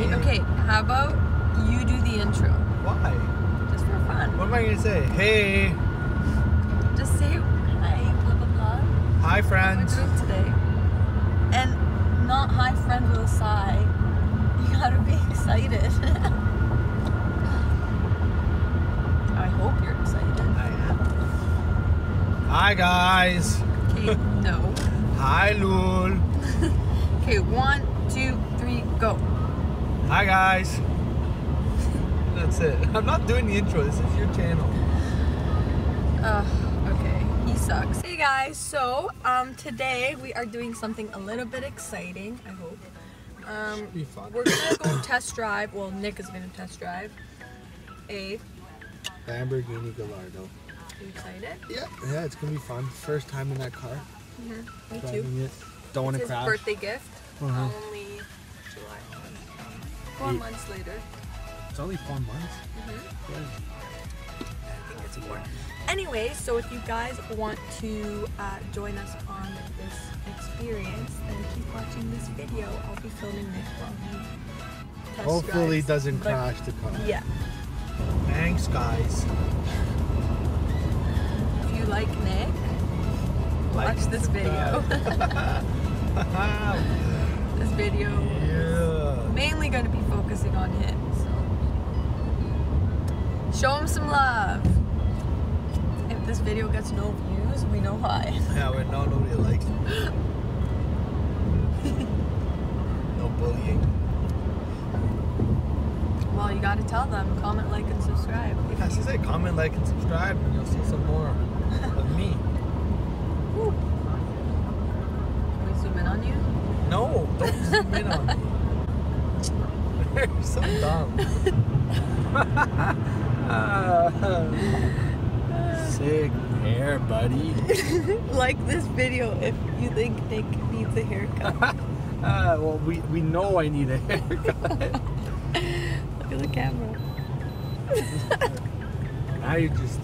Okay, how about you do the intro? Why? Just for fun. What am I gonna say? Hey, Just say hi, blah blah blah. hi What friends. we're doing today. And not hi friend with a sigh. You gotta be excited. I hope you're excited. I am. Hi guys. Okay, no. Hi Lul. Okay, one, two, three, go. Hi guys. That's it. I'm not doing the intro. This is your channel. Uh, okay, he sucks. Hey guys, so um, today we are doing something a little bit exciting. I hope. Um, we're gonna go test drive. Well, Nick is gonna test drive a. Lamborghini Gallardo. Are you excited? Yeah, yeah, it's gonna be fun. First time in that car. Me too. It. Don't want to crash. birthday gift. Uh-huh. Only July. Four Eight. months later. It's only four months. Mhm. Yeah. It's more. Anyway, so if you guys want to uh, join us on this experience, then keep watching this video. I'll be filming Nick while test Hopefully, drives. doesn't crash the car. Yeah. Thanks, guys. If you like Nick, Like watch this video. this video yeah. mainly going to be focusing on him. So show him some love. If this video gets no views, we know why. Yeah, we know nobody likes it. no bullying. Well, you got to tell them. Comment, like, and subscribe. Yeah, so say comment, like, and subscribe, and you'll see some more of me. Woo. Can we zoom in on you? No, don't zoom in on me. You're so dumb. Sick hair, buddy. like this video if you think Nick needs a haircut. Uh, well, we, we know I need a haircut. Look at the camera. now you just.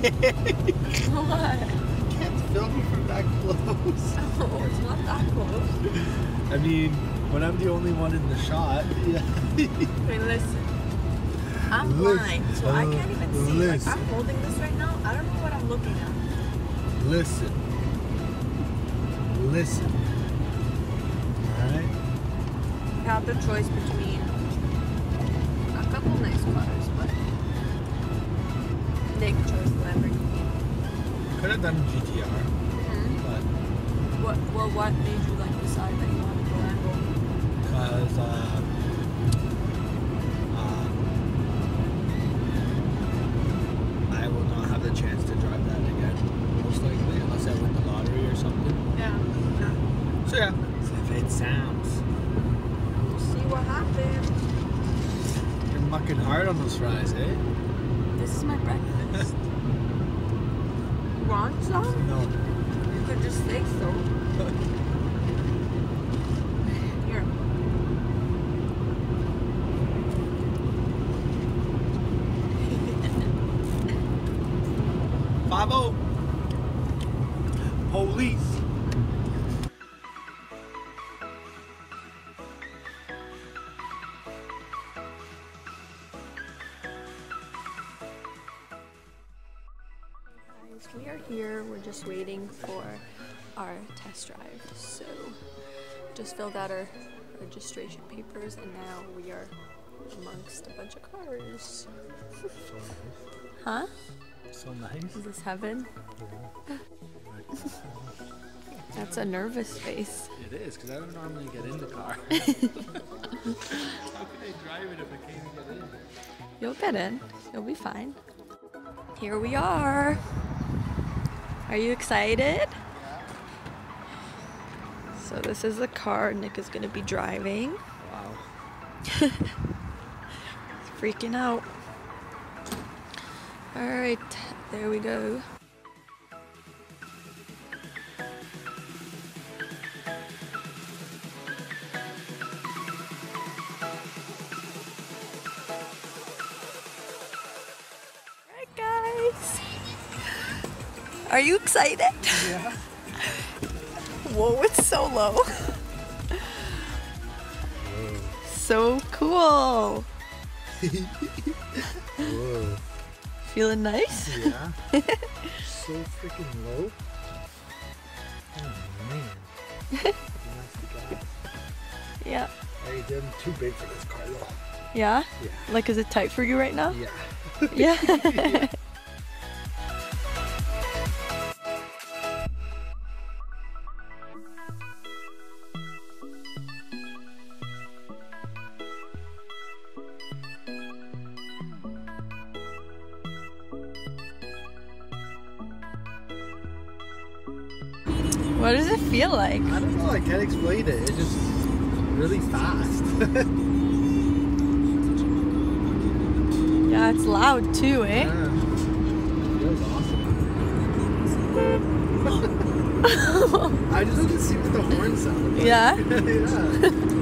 What? you can't film me from that close. Oh, it's not that close. I mean, when I'm the only one in the shot, yeah. Okay, listen. I'm Listen. blind, so I can't uh, even see. Like, I'm holding this right now. I don't know what I'm looking at. Listen. Listen. Alright? I have the choice between a couple nice Could have done GTR, Mhm. but What? Well, what made you like decide that you wanted the Lambo? because uh, um, I will not have the chance to drive that again, most likely, unless I win the lottery or something. Yeah. So yeah, so if it sounds, We'll see what happens. you're mucking hard on those fries, eh? This is my breakfast. No. You could just say so. we are here. We're just waiting for our test drive. So, just filled out our registration papers, and now we are amongst a bunch of cars. huh? So nice. Is this heaven? That's a nervous face. It is, because I don't normally get in the car. How can I drive it if I can't get in? You'll get in. You'll be fine. Here we are. Are you excited? So this is the car Nick is gonna be driving. Wow. He's freaking out. All right, there we go. Are you excited? Yeah. Whoa, it's so low. So cool. Whoa. Feeling nice? Yeah. so freaking low. Oh man. Yeah. Hey, I'm too big for this car though. Yeah? Yeah. Like, is it tight for you right now? Yeah. Yeah. What does it feel like? I don't know. I can't explain it. It's just really fast. Yeah, it's loud too, eh? Yeah. Awesome. I just want to see what the horn sounds like. Yeah? yeah.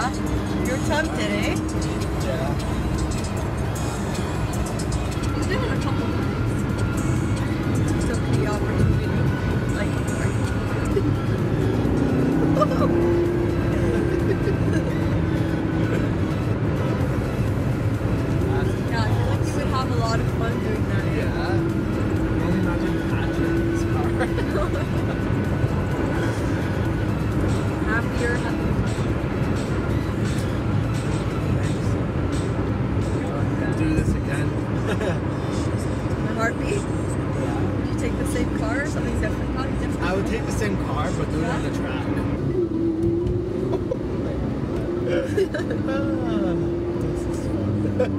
Yeah? You're tempted, eh? Yeah. He's doing it a couple times. Took the opportunity. Like, yeah, I feel like you would have a lot of fun doing that. Yeah. Heartbeat? Would you take the same car or something different? Probably different. I would take the same car, but do it on the track. this is fun.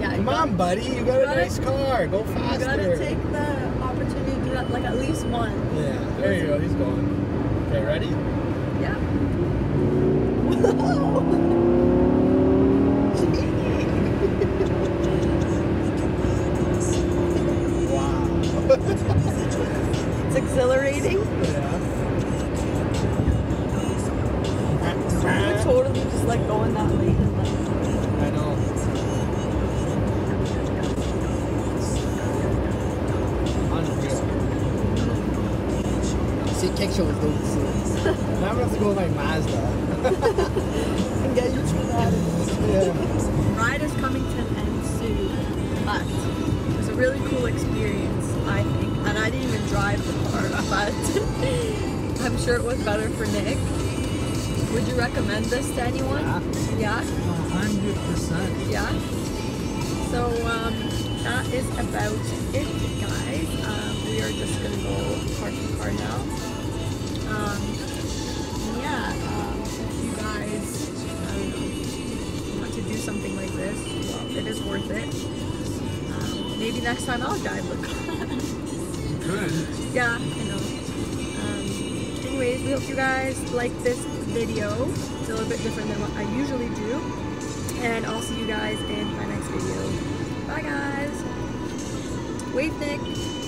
yeah, Come on, buddy. You got a gotta- nice car. Go faster. you gotta take the opportunity to do that like at least once. Yeah, there you go. He's going. Okay, ready? Yeah. it's exhilarating. yeah. I would totally just like go in that lane and like I know. Unreal. See, Kickshow was doing this. Now I'm gonna have to go with my Mazda. and get used to that. yeah. Ride is coming to an end soon, but it was a really cool experience, I think. And I didn't even drive the car, but I'm sure it was better for Nick. Would you recommend this to anyone? Yeah. Yeah? hundred percent. Yeah. So um, that is about it, guys. Um, we are just gonna go park the car now. Um, yeah. Um, if you guys, know, want to do something like this, well, it is worth it. Um, maybe next time I'll drive the car. Good. yeah, I know. Um, anyways, we hope you guys like this video. It's a little bit different than what I usually do. And I'll see you guys in my next video. Bye guys. Wave Nick.